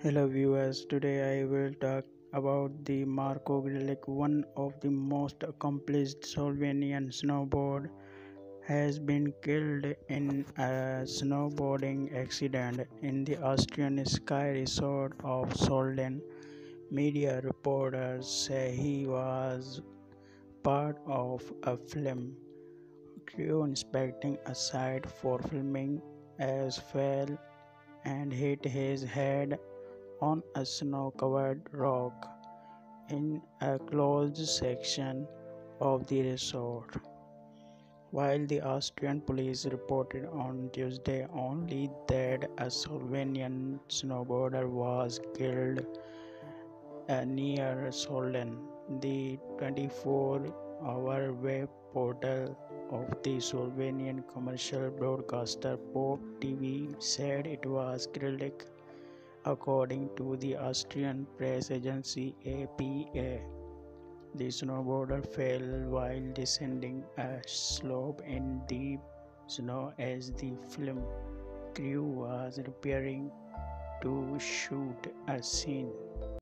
Hello viewers, today I will talk about the Marko Grilc, one of the most accomplished Slovenian snowboard has been killed in a snowboarding accident in the Austrian ski resort of Sölden. Media reporters say he was part of a film crew inspecting a site for filming as fell and hit his head on a snow covered rock in a closed section of the resort. While the Austrian police reported on Tuesday only that a Slovenian snowboarder was killed near Solden, the 24 hour web portal of the Slovenian commercial broadcaster Pop TV said it was Grilc according to the Austrian press agency APA. The snowboarder fell while descending a slope in deep snow as the film crew was preparing to shoot a scene.